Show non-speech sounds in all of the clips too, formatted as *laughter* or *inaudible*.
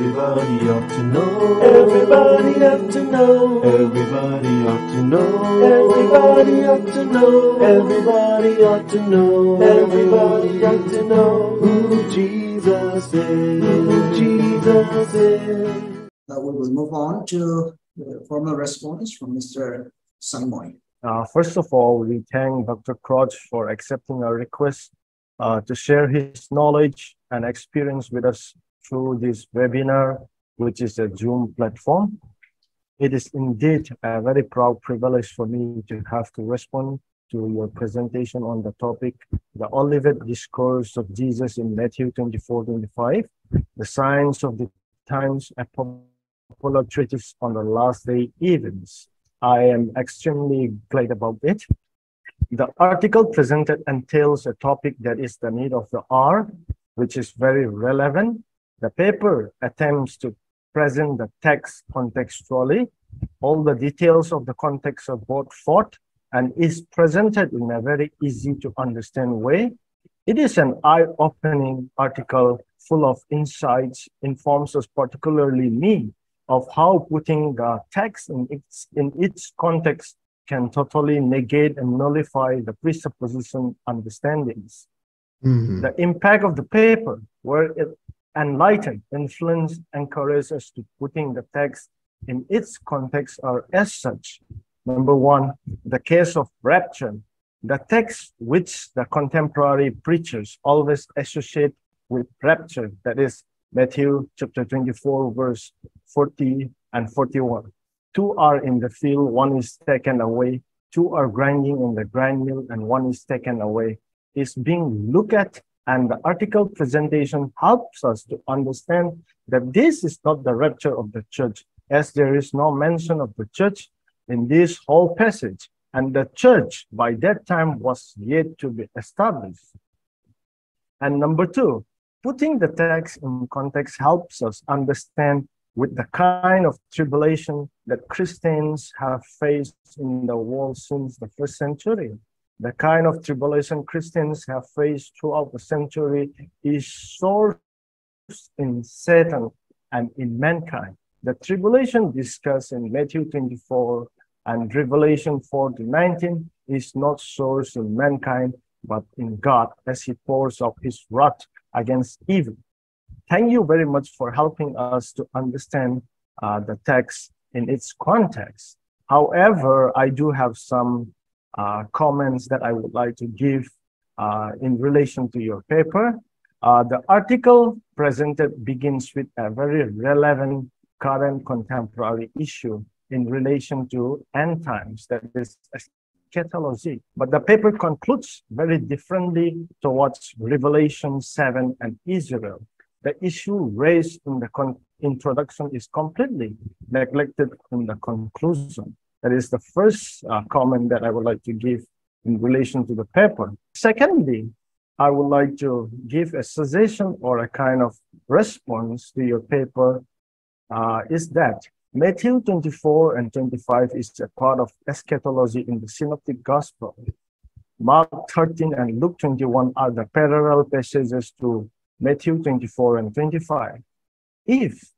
Everybody ought to know. Everybody ought to know. Everybody ought to know. Everybody ought to know. Everybody ought to know. Everybody ought to know who Jesus is. Who Jesus is. Now we will move on to the formal response from Mr. Simoy. Uh, first of all, we thank Dr. Crouch for accepting our request uh, to share his knowledge and experience with us through this webinar, which is a Zoom platform. It is indeed a very proud privilege for me to have to respond to your presentation on the topic, the Olivet Discourse of Jesus in Matthew 24, 25, the signs of the times, a popular treatise on the last day events. I am extremely glad about it. The article presented entails a topic that is the need of the hour, which is very relevant the paper attempts to present the text contextually. All the details of the context of brought forth and is presented in a very easy to understand way. It is an eye-opening article full of insights, informs us, particularly me, of how putting the text in its, in its context can totally negate and nullify the presupposition understandings. Mm-hmm. The impact of the paper, where it enlighten, influence, encourage us to putting the text in its context are as such. Number one, the case of rapture, the text which the contemporary preachers always associate with rapture, that is Matthew chapter 24, verse 40 and 41. Two are in the field, one is taken away, two are grinding in the grind mill, and one is taken away, is being looked at and the article presentation helps us to understand that this is not the rapture of the church, as there is no mention of the church in this whole passage. And the church by that time was yet to be established. And number two, putting the text in context helps us understand with the kind of tribulation that Christians have faced in the world since the first century. The kind of tribulation Christians have faced throughout the century is sourced in Satan and in mankind. The tribulation discussed in Matthew 24 and Revelation 4 to 19 is not sourced in mankind, but in God as he pours out his wrath against evil. Thank you very much for helping us to understand uh, the text in its context. However, I do have some uh, comments that I would like to give uh, in relation to your paper. Uh, the article presented begins with a very relevant current contemporary issue in relation to end times, that is eschatology. But the paper concludes very differently towards Revelation 7 and Israel. The issue raised in the introduction is completely neglected in the conclusion. That is the first uh, comment that I would like to give in relation to the paper. Secondly, I would like to give a suggestion or a kind of response to your paper uh, is that Matthew 24 and 25 is a part of eschatology in the Synoptic Gospel. Mark 13 and Luke 21 are the parallel passages to Matthew 24 and 25. If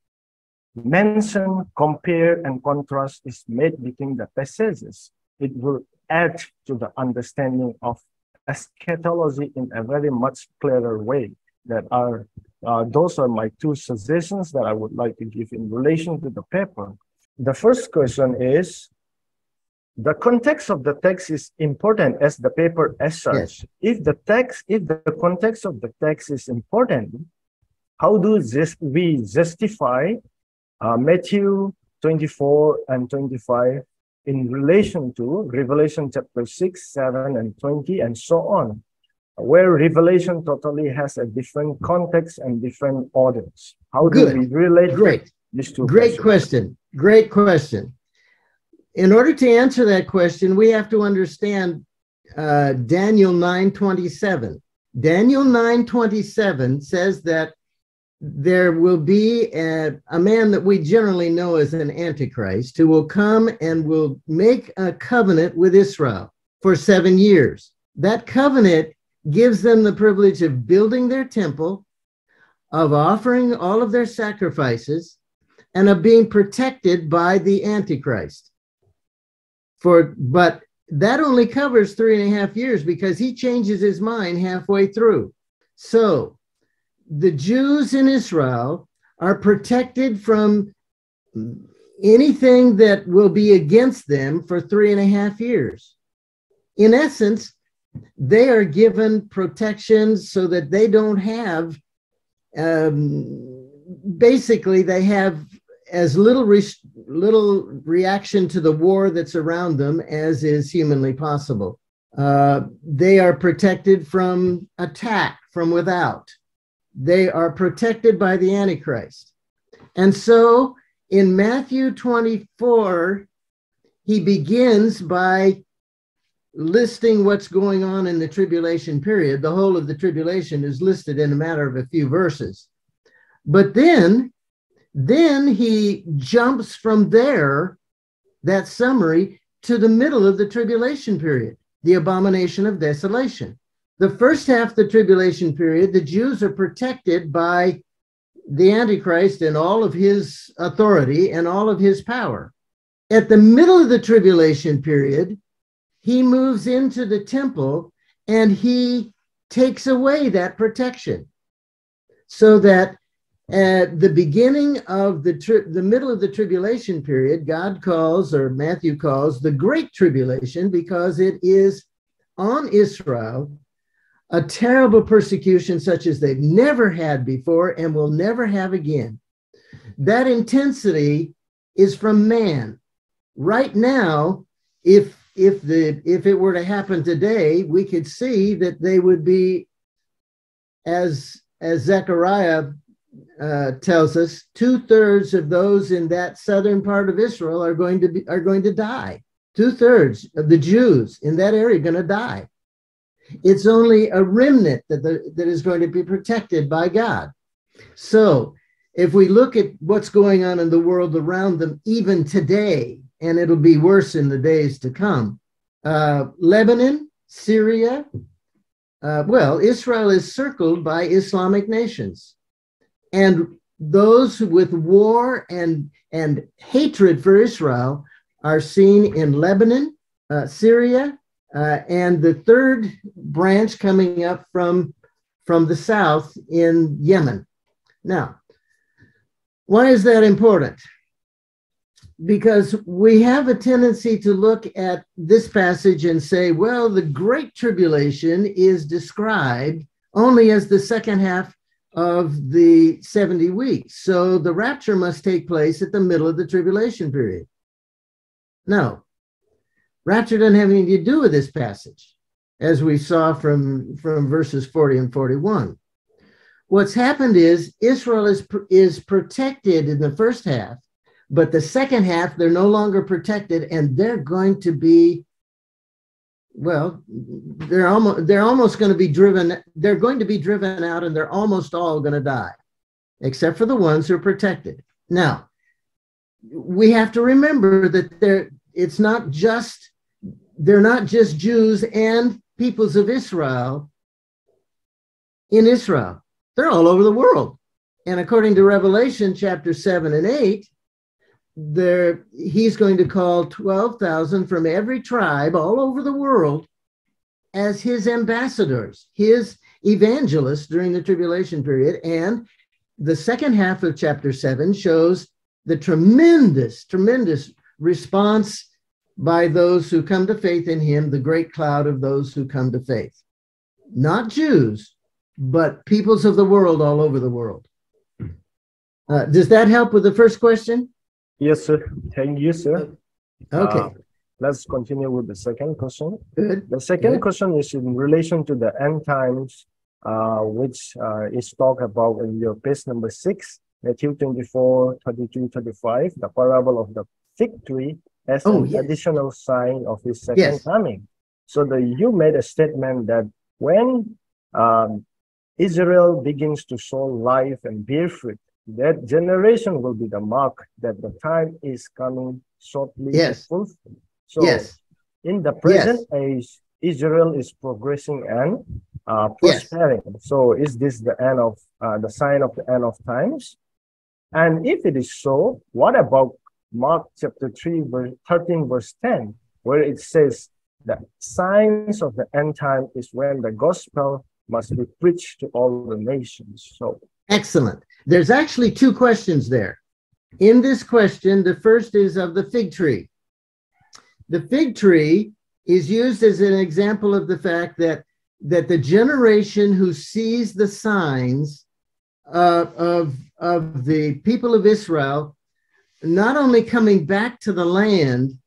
mention, compare, and contrast is made between the passages. It will add to the understanding of eschatology in a very much clearer way. That are uh, those are my two suggestions that I would like to give in relation to the paper. The first question is the context of the text is important as the paper as such. Yes. If the text, if the context of the text is important, how do this, we justify uh, Matthew 24 and 25 in relation to Revelation chapter 6, 7, and 20, and so on, where Revelation totally has a different context and different audience. How Good. do we relate Great. these two? Great question. Great question. In order to answer that question, we have to understand uh, Daniel 9:27. Daniel 9:27 says that there will be a, a, man that we generally know as an antichrist who will come and will make a covenant with Israel for seven years. That covenant gives them the privilege of building their temple, of offering all of their sacrifices and of being protected by the Antichrist. For but that only covers three and a half years because he changes his mind halfway through. So the Jews in Israel are protected from anything that will be against them for three and a half years. In essence, they are given protections so that they don't have, um, basically, they have as little re- little reaction to the war that's around them as is humanly possible. Uh, they are protected from attack from without. They are protected by the Antichrist. And so in Matthew 24, he begins by listing what's going on in the tribulation period. The whole of the tribulation is listed in a matter of a few verses. But then, then he jumps from there, that summary, to the middle of the tribulation period, the abomination of desolation. The first half of the tribulation period, the Jews are protected by the Antichrist and all of his authority and all of his power. At the middle of the tribulation period, he moves into the temple and he takes away that protection so that at the beginning of the tri- the middle of the tribulation period god calls or matthew calls the great tribulation because it is on israel a terrible persecution such as they've never had before and will never have again. That intensity is from man. Right now, if if the if it were to happen today, we could see that they would be, as as Zechariah uh, tells us, two thirds of those in that southern part of Israel are going to be are going to die. Two thirds of the Jews in that area are going to die. It's only a remnant that, the, that is going to be protected by God. So if we look at what's going on in the world around them, even today, and it'll be worse in the days to come, uh, Lebanon, Syria, uh, well, Israel is circled by Islamic nations. And those with war and, and hatred for Israel are seen in Lebanon, uh, Syria, uh, and the third branch coming up from, from the south in Yemen. Now, why is that important? Because we have a tendency to look at this passage and say, well, the Great Tribulation is described only as the second half of the 70 weeks. So the rapture must take place at the middle of the tribulation period. No, Rapture doesn't have anything to do with this passage, as we saw from, from verses 40 and 41. What's happened is Israel is, is protected in the first half, but the second half, they're no longer protected and they're going to be well they're almost they're almost going to be driven they're going to be driven out and they're almost all going to die except for the ones who are protected now we have to remember that there it's not just they're not just Jews and peoples of Israel in Israel, they're all over the world. And according to Revelation chapter 7 and 8, there he's going to call 12,000 from every tribe all over the world as his ambassadors, his evangelists during the tribulation period. And the second half of chapter 7 shows the tremendous, tremendous response by those who come to faith in him, the great cloud of those who come to faith. Not Jews, but peoples of the world all over the world. Uh, does that help with the first question? Yes, sir. Thank you, sir. Okay. Uh, let's continue with the second question. Good. The second Good. question is in relation to the end times, uh, which uh, is talked about in your page number six, Matthew 24, 22, 35, the parable of the fig tree as Oh, an yes. additional sign of his second Yes. coming. So the you made a statement that when um, Israel begins to sow life and bear fruit, that generation will be the mark that the time is coming shortly Yes. So Yes. in the present age, Israel is progressing and uh, Yes. prospering. So is this the end of uh, the sign of the end of times? And if it is so, what about Mark chapter 3, verse 13, verse 10, where it says that signs of the end time is when the gospel must be preached to all the nations. So Excellent. There's actually two questions there. In this question, the first is of the fig tree. The fig tree is used as an example of the fact that, that the generation who sees the signs uh, of, of the people of Israel not only coming back to the land,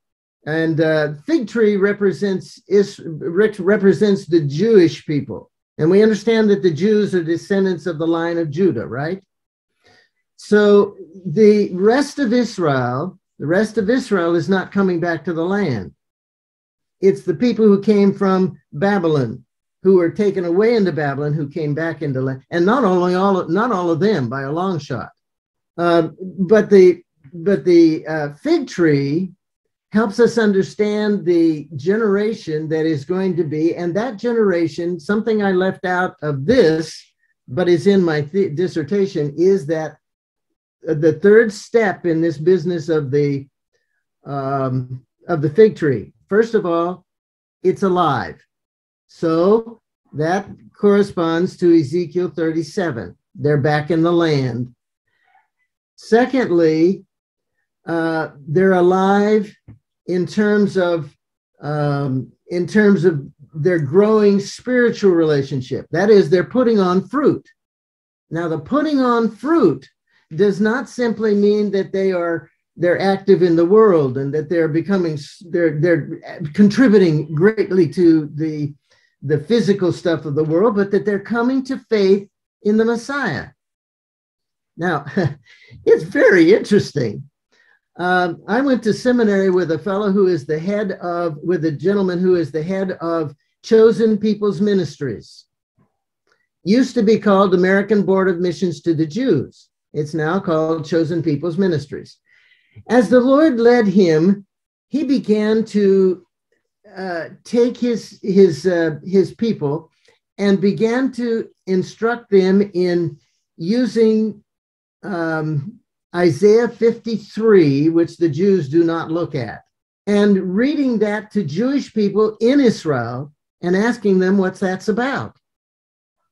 and uh, fig tree represents is represents the Jewish people, and we understand that the Jews are descendants of the line of Judah, right? So the rest of Israel, the rest of Israel is not coming back to the land. It's the people who came from Babylon, who were taken away into Babylon, who came back into land, and not only all, not all of them by a long shot, uh, but the but the uh, fig tree helps us understand the generation that is going to be, and that generation, something I left out of this, but is in my th- dissertation, is that the third step in this business of the um, of the fig tree. First of all, it's alive, so that corresponds to Ezekiel 37. They're back in the land. Secondly, uh, they're alive in terms of um, in terms of their growing spiritual relationship. That is, they're putting on fruit. Now, the putting on fruit does not simply mean that they are they're active in the world and that they're becoming they're they're contributing greatly to the the physical stuff of the world, but that they're coming to faith in the Messiah. Now, *laughs* it's very interesting. Um, I went to seminary with a fellow who is the head of, with a gentleman who is the head of Chosen People's Ministries. Used to be called American Board of Missions to the Jews. It's now called Chosen People's Ministries. As the Lord led him, he began to uh, take his his uh, his people and began to instruct them in using um, Isaiah 53, which the Jews do not look at, and reading that to Jewish people in Israel and asking them what's that's about.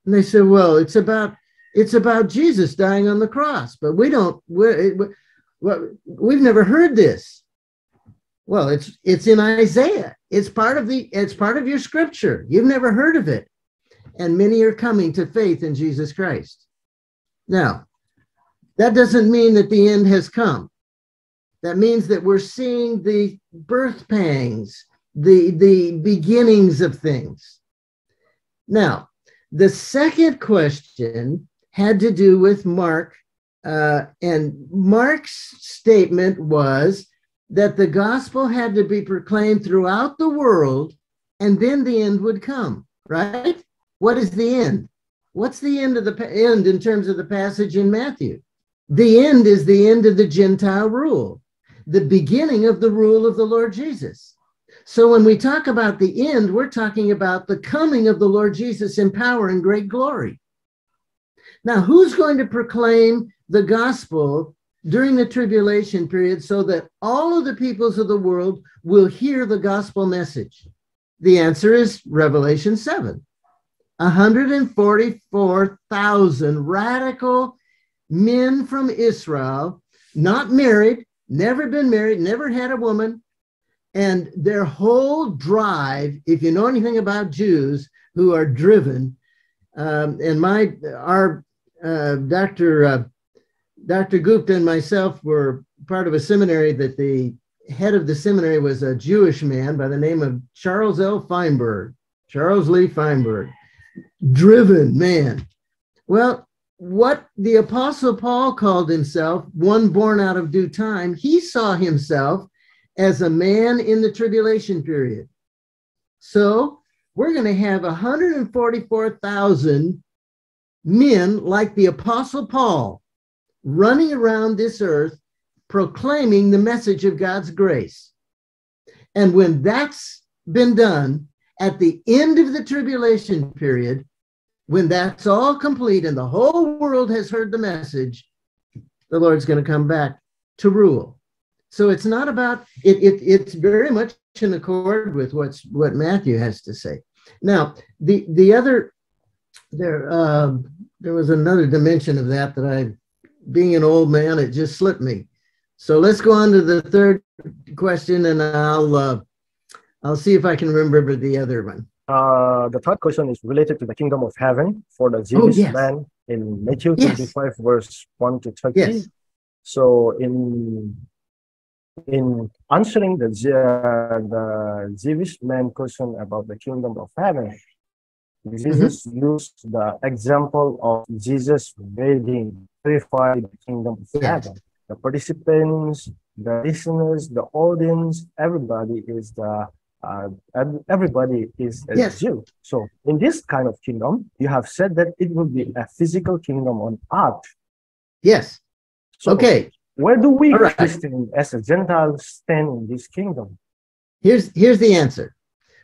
And they said, "Well, it's about it's about Jesus dying on the cross, but we don't we're, we're, we've never heard this." Well, it's it's in Isaiah. It's part of the it's part of your scripture. You've never heard of it. And many are coming to faith in Jesus Christ. Now, that doesn't mean that the end has come. That means that we're seeing the birth pangs, the, the beginnings of things. Now, the second question had to do with Mark, uh, and Mark's statement was that the gospel had to be proclaimed throughout the world, and then the end would come, right? What is the end? What's the end of the end in terms of the passage in Matthew? The end is the end of the Gentile rule, the beginning of the rule of the Lord Jesus. So when we talk about the end, we're talking about the coming of the Lord Jesus in power and great glory. Now, who's going to proclaim the gospel during the tribulation period so that all of the peoples of the world will hear the gospel message? The answer is Revelation 7. 144,000 radical men from Israel, not married, never been married, never had a woman. And their whole drive, if you know anything about Jews who are driven, um, and my our uh, Dr. Uh, Dr. Gupta and myself were part of a seminary that the head of the seminary was a Jewish man by the name of Charles L. Feinberg, Charles Lee Feinberg, driven man. Well, what the Apostle Paul called himself, one born out of due time, he saw himself as a man in the tribulation period. So we're going to have 144,000 men like the Apostle Paul running around this earth proclaiming the message of God's grace. And when that's been done, at the end of the tribulation period, when that's all complete and the whole world has heard the message, the Lord's going to come back to rule. So it's not about it, it it's very much in accord with what's what Matthew has to say. Now, the the other there uh, there was another dimension of that that I being an old man, it just slipped me. So let's go on to the third question, and I'll uh, I'll see if I can remember the other one. Uh, the third question is related to the kingdom of heaven for the Jewish Oh, yes. man in Matthew Yes. 25, verse 1 to 30. Yes. So in in answering the uh, the Jewish man question about the kingdom of heaven, Jesus used the example of Jesus' wedding, purify the kingdom of Yes. heaven. The participants, the listeners, the audience, everybody is the uh, ev- everybody is a Yes. Jew. So in this kind of kingdom, you have said that it will be a physical kingdom on earth. Yes. So Okay. where do we right. Christians as a Gentile stand in this kingdom? Here's here's the answer.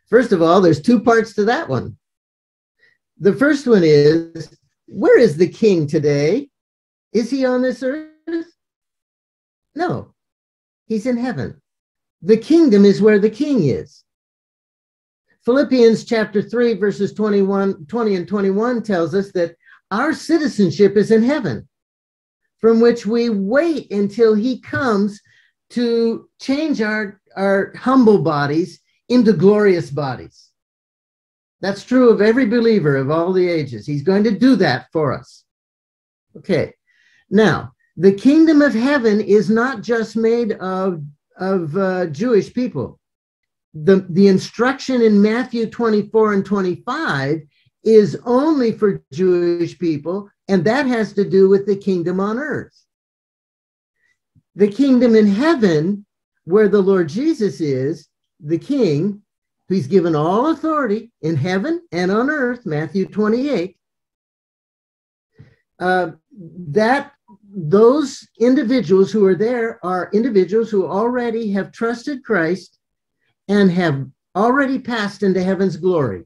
First of all, there's two parts to that one. The first one is where is the king today? Is he on this earth? No. He's in heaven. The kingdom is where the king is. Philippians chapter 3 verses 21 20 and 21 tells us that our citizenship is in heaven from which we wait until he comes to change our, our humble bodies into glorious bodies. That's true of every believer of all the ages. He's going to do that for us. Okay. Now, the kingdom of heaven is not just made of, of uh, Jewish people. The, the instruction in Matthew 24 and 25 is only for Jewish people, and that has to do with the kingdom on earth. The kingdom in heaven, where the Lord Jesus is, the king, who's given all authority in heaven and on earth, Matthew 28, uh, that those individuals who are there are individuals who already have trusted Christ and have already passed into heaven's glory.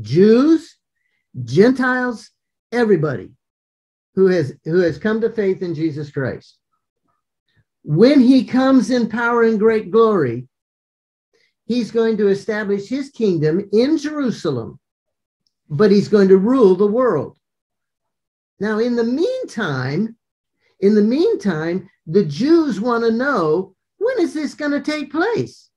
Jews, Gentiles, everybody who has who has come to faith in Jesus Christ. When he comes in power and great glory, he's going to establish his kingdom in Jerusalem, but he's going to rule the world. Now, in the meantime, in the meantime, the Jews want to know when is this going to take place?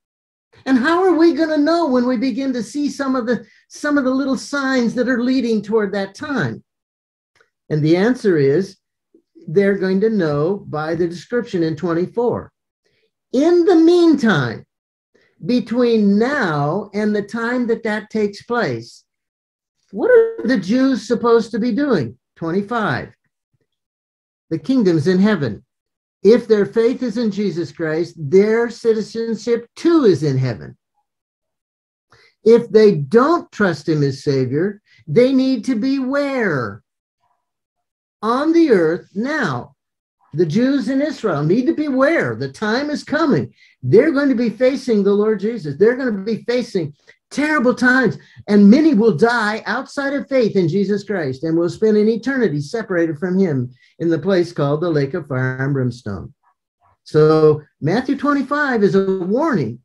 And how are we going to know when we begin to see some of the some of the little signs that are leading toward that time? And the answer is they're going to know by the description in 24. In the meantime, between now and the time that that takes place, what are the Jews supposed to be doing? 25. The kingdom's in heaven. If their faith is in Jesus Christ, their citizenship too is in heaven. If they don't trust him as Savior, they need to beware. On the earth now, the Jews in Israel need to beware. The time is coming. They're going to be facing the Lord Jesus. They're going to be facing terrible times, and many will die outside of faith in Jesus Christ and will spend an eternity separated from him in the place called the lake of fire and brimstone. So, Matthew 25 is a warning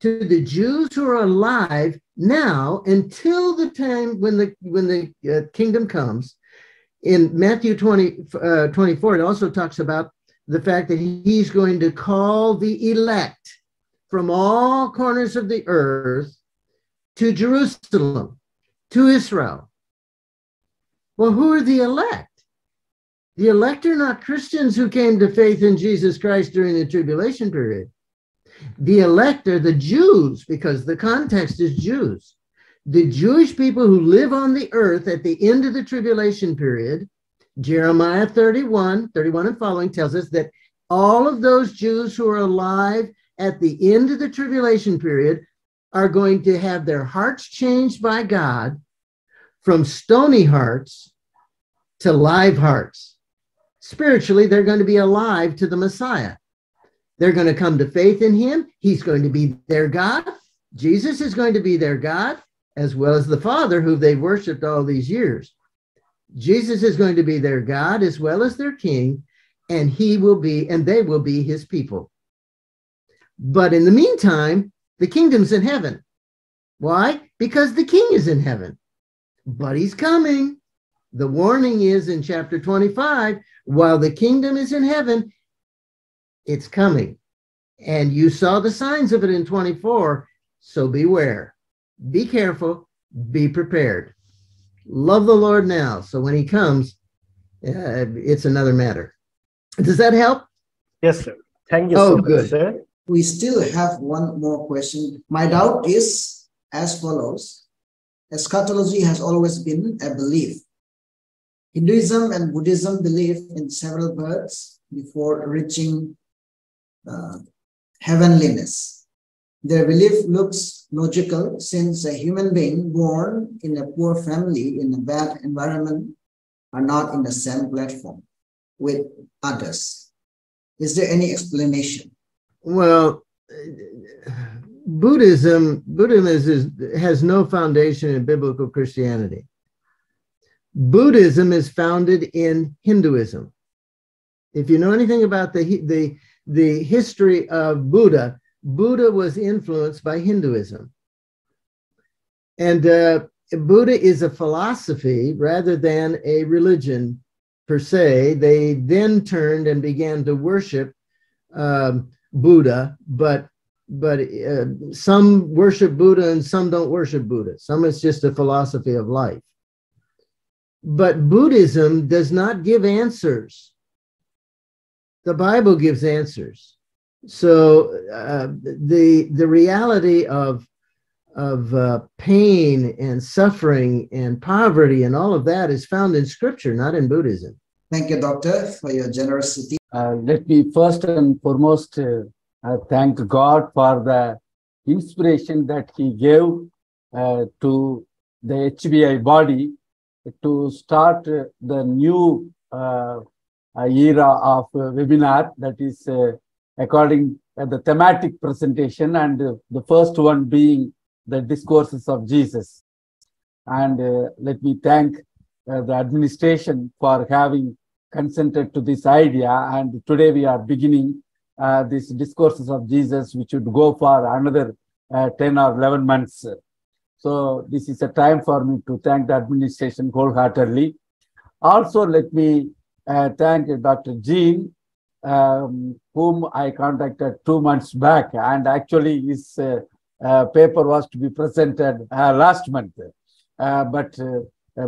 to the Jews who are alive now until the time when the when the uh, kingdom comes. In Matthew 20, uh, 24, it also talks about the fact that he's going to call the elect from all corners of the earth to Jerusalem, to Israel. Well, who are the elect? The elect are not Christians who came to faith in Jesus Christ during the tribulation period. The elect are the Jews because the context is Jews. The Jewish people who live on the earth at the end of the tribulation period, Jeremiah 31, 31 and following tells us that all of those Jews who are alive at the end of the tribulation period are going to have their hearts changed by God from stony hearts to live hearts. Spiritually, they're going to be alive to the Messiah. They're going to come to faith in him. He's going to be their God. Jesus is going to be their God. as well as the Father, who they've worshiped all these years. Jesus is going to be their God as well as their King, and he will be, and they will be his people. But in the meantime, the kingdom's in heaven. Why? Because the king is in heaven. But he's coming. The warning is in chapter 25 while the kingdom is in heaven, it's coming. And you saw the signs of it in 24. So beware, be careful, be prepared. Love the Lord now. So when he comes, uh, it's another matter. Does that help? Yes, sir. Thank you Oh, so much, good. sir. We still have one more question. My doubt is as follows. Eschatology has always been a belief. Hinduism and Buddhism believe in several births before reaching uh, heavenliness. Their belief looks logical since a human being born in a poor family in a bad environment are not in the same platform with others. Is there any explanation? Well, Buddhism, Buddhism is, is, has no foundation in biblical Christianity. Buddhism is founded in Hinduism. If you know anything about the, the, the history of Buddha, Buddha was influenced by Hinduism. And uh, Buddha is a philosophy rather than a religion per se. They then turned and began to worship um, Buddha, but but uh, some worship Buddha and some don't worship Buddha. Some it's just a philosophy of life. But Buddhism does not give answers. The Bible gives answers. So uh, the the reality of of uh, pain and suffering and poverty and all of that is found in Scripture, not in Buddhism. Thank you, Doctor, for your generosity. Uh, let me first and foremost uh, uh, thank God for the inspiration that He gave uh, to the HBI body to start uh, the new uh, era of webinar that is according uh, the thematic presentation and the first one being the discourses of Jesus. And let me thank the administration for having consented to this idea. And today we are beginning uh, these discourses of Jesus, which would go for another uh, 10 or 11 months. So this is a time for me to thank the administration wholeheartedly. Also, let me uh, thank Dr. Gene, um, whom I contacted two months back, and actually his uh, uh, paper was to be presented uh, last month. Uh, but uh, uh,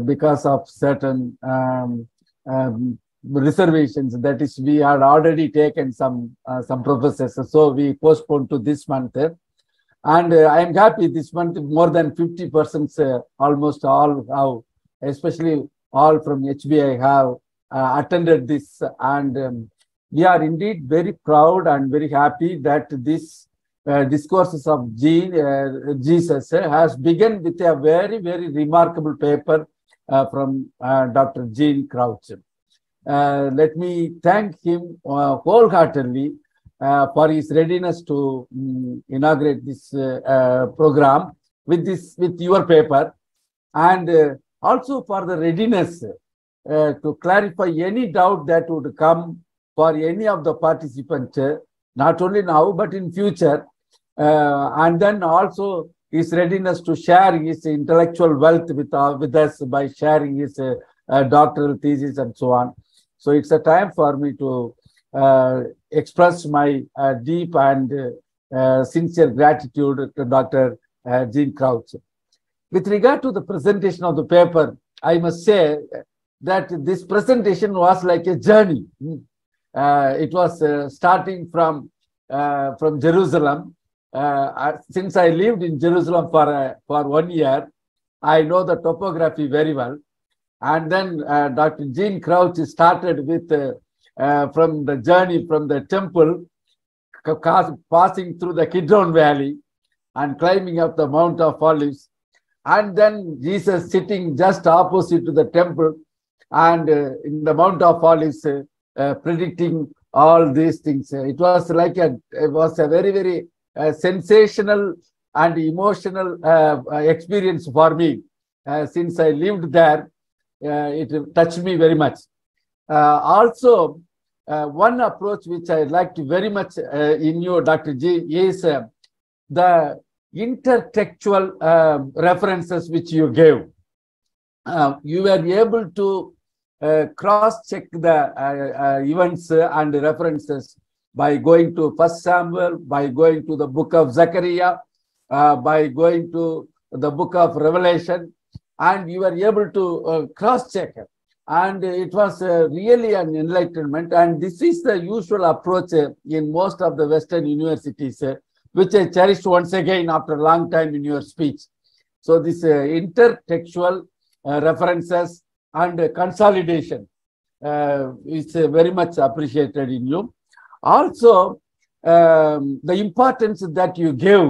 because of certain um, um, reservations, that is, we had already taken some uh, some professors, so we postponed to this month. And uh, I am happy this month more than 50 persons, uh, almost all have, especially all from HBI have uh, attended this. And um, we are indeed very proud and very happy that this uh, discourses of Jean, uh, Jesus uh, has begun with a very, very remarkable paper uh, from uh, Dr. Gene Crouch. Uh, let me thank him uh, wholeheartedly uh, for his readiness to mm, inaugurate this uh, uh, program with this with your paper, and uh, also for the readiness uh, to clarify any doubt that would come for any of the participants, uh, not only now but in future, uh, and then also his readiness to share his intellectual wealth with uh, with us by sharing his uh, uh, doctoral thesis and so on. So it's a time for me to uh, express my uh, deep and uh, sincere gratitude to Dr. Uh, Gene Crouch. With regard to the presentation of the paper, I must say that this presentation was like a journey. Mm. Uh, it was starting from from Jerusalem. Uh, since I lived in Jerusalem for uh, for one year, I know the topography very well. And then uh, Dr. Gene Crouch started with uh, uh, from the journey from the temple, passing through the Kidron Valley and climbing up the Mount of Olives. And then Jesus sitting just opposite to the temple and in the Mount of Olives, predicting all these things. It was like a, it was a very, very sensational and emotional uh, uh, experience for me. Uh, since I lived there, uh, it touched me very much. Uh, also, uh, one approach which I liked very much uh, in you, Dr. G, is uh, the intertextual references which you gave. Uh, you were able to uh, cross-check the uh, uh, events and references by going to First Samuel, by going to the book of Zechariah, uh, by going to the book of Revelation, and you were able to uh, cross-check. it. And it was uh, really an enlightenment. And this is the usual approach uh, in most of the Western universities, uh, which I cherished once again after a long time in your speech. So this uh, intertextual references and consolidation is very much appreciated in you. Also, um, the importance that you give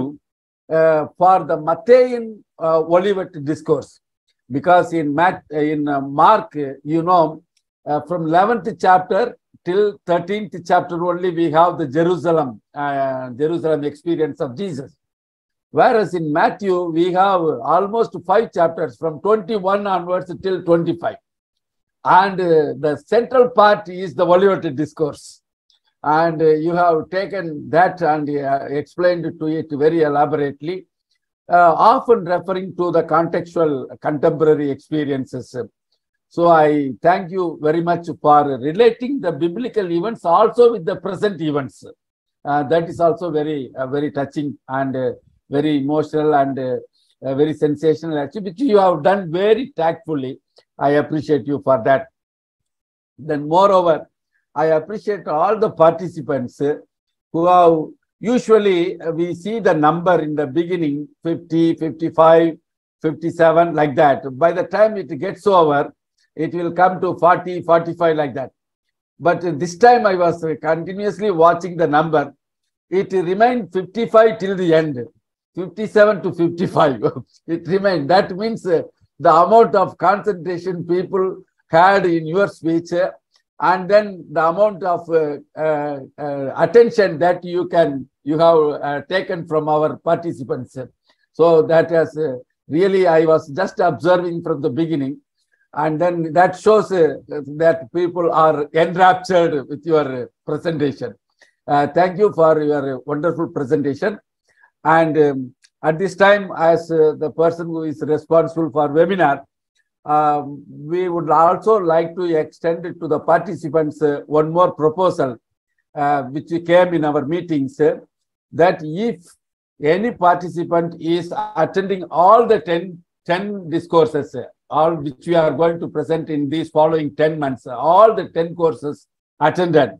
uh, for the Matthean uh, Olivet discourse, because in Matt, in uh, Mark, you know, uh, from 11th chapter till 13th chapter only, we have the Jerusalem, uh, Jerusalem experience of Jesus. Whereas in Matthew, we have almost five chapters from 21 onwards till 25. And the central part is the Olivet discourse. And uh, you have taken that and uh, explained to it very elaborately, uh, often referring to the contextual contemporary experiences. So I thank you very much for relating the biblical events also with the present events. Uh, that is also very, uh, very touching and uh, very emotional and very sensational actually, which you have done very tactfully. I appreciate you for that. Then moreover, I appreciate all the participants who have usually uh, we see the number in the beginning 50, 55, 57 like that. By the time it gets over, it will come to 40, 45 like that. But this time I was continuously watching the number. It remained 55 till the end, 57 to 55. *laughs* it remained. That means uh, the amount of concentration people had in your speech uh, and then the amount of uh, uh, uh, attention that you can you have uh, taken from our participants. So that has uh, really i was just observing from the beginning. And then that shows that people are enraptured with your presentation. Thank you for your wonderful presentation. And um, at this time as the person who is responsible for webinar um, we would also like to extend to the participants uh, one more proposal uh, which came in our meetings uh, that if any participant is attending all the 10, 10 discourses uh, all which we are going to present in these following 10 months uh, all the 10 courses attended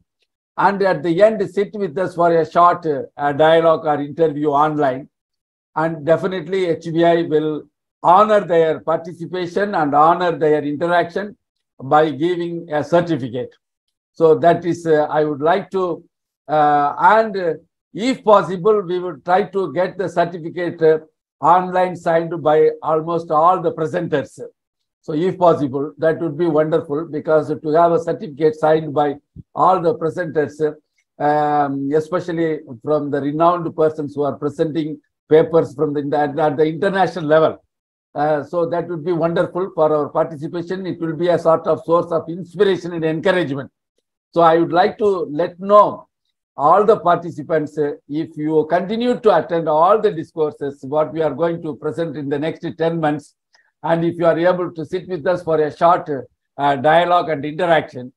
and at the end sit with us for a short uh, dialogue or interview online and definitely HBI will honor their participation and honor their interaction by giving a certificate. So that is, uh, I would like to, uh, and uh, if possible, we would try to get the certificate uh, online signed by almost all the presenters. So if possible, that would be wonderful because to have a certificate signed by all the presenters, um, especially from the renowned persons who are presenting papers from the, at, at the international level, uh, so that would be wonderful for our participation. It will be a sort of source of inspiration and encouragement. So I would like to let know all the participants, uh, if you continue to attend all the discourses, what we are going to present in the next 10 months, and if you are able to sit with us for a short uh, dialogue and interaction,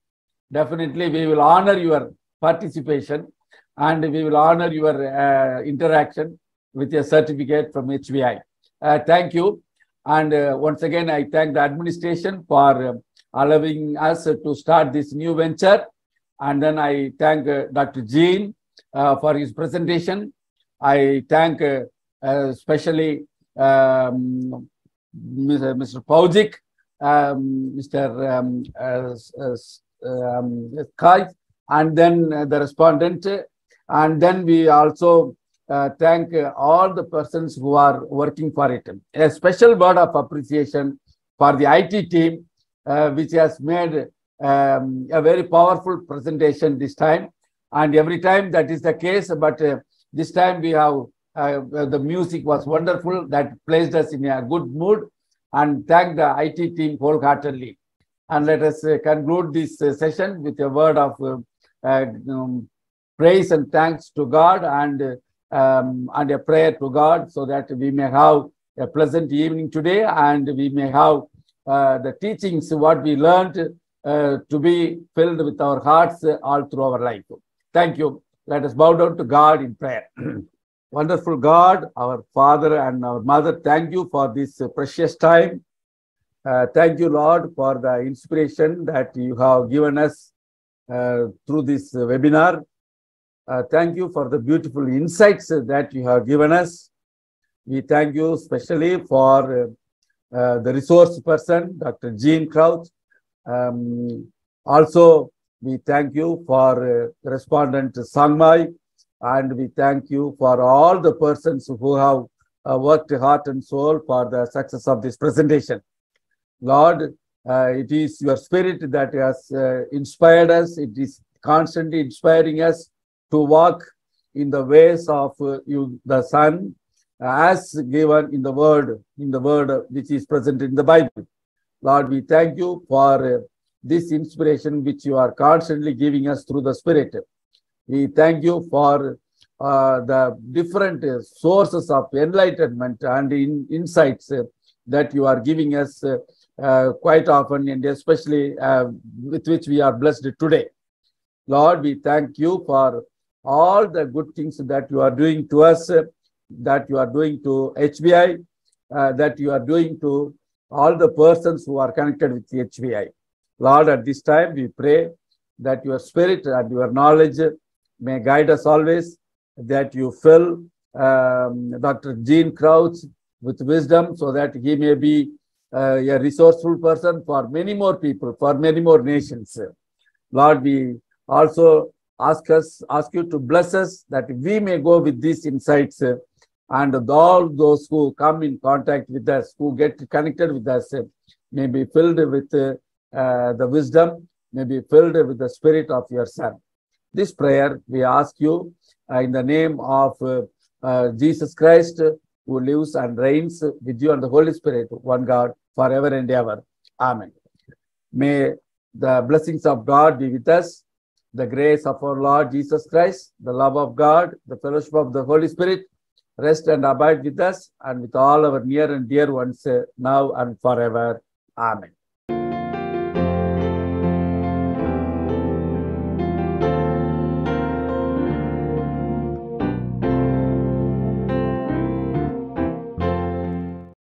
definitely we will honor your participation and we will honor your uh, interaction with a certificate from HBI. Thank you. And uh, once again, I thank the administration for uh, allowing us to start this new venture. And then I thank uh, Dr. Gene uh, for his presentation. I thank especially um, Mr. Paujic, um, Mr. Um, uh, um, and then the respondent. And then we also uh, thank uh, all the persons who are working for it. A special word of appreciation for the IT team, uh, which has made um, a very powerful presentation this time. And every time that is the case, but uh, this time we have Uh, the music was wonderful. That placed us in a good mood. And thank the IT team wholeheartedly. And let us uh, conclude this uh, session with a word of uh, uh, um, praise and thanks to God and uh, um, and a prayer to God so that we may have a pleasant evening today and we may have uh, the teachings what we learned uh, to be filled with our hearts all through our life. Thank you. Let us bow down to God in prayer. *clears throat* Wonderful God, our Father and our Mother, thank you for this precious time. Uh, thank you, Lord, for the inspiration that you have given us uh, through this webinar. Uh, thank you for the beautiful insights that you have given us. We thank you especially for uh, uh, the resource person, Dr. Gene Crouch. Um, also, we thank you for uh, respondent Sangmai, and we thank you for all the persons who have uh, worked heart and soul for the success of this presentation. Lord, uh, it is your spirit that has uh, inspired us. It is constantly inspiring us to walk in the ways of uh, you, the Son, as given in the word, in the word which is present in the Bible. Lord, we thank you for uh, this inspiration which you are constantly giving us through the Spirit. We thank you for uh, the different uh, sources of enlightenment and in, insights uh, that you are giving us uh, uh, quite often and especially uh, with which we are blessed today. Lord, we thank you for all the good things that you are doing to us, that you are doing to HBI, that you are doing to all the persons who are connected with HBI. Lord, at this time we pray that your spirit and your knowledge may guide us always, that you fill um, Dr. Gene Crouch with wisdom so that he may be uh, a resourceful person for many more people, for many more nations. Lord, we also ask us, ask you to bless us that we may go with these insights uh, and all those who come in contact with us, who get connected with us, uh, may be filled with uh, uh, the wisdom, may be filled with the spirit of your Son. This prayer we ask you uh, in the name of uh, Jesus Christ, who lives and reigns with you and the Holy Spirit, one God, forever and ever. Amen. May the blessings of God be with us, the grace of our Lord Jesus Christ, the love of God, the fellowship of the Holy Spirit, rest and abide with us and with all our near and dear ones uh, now and forever. Amen.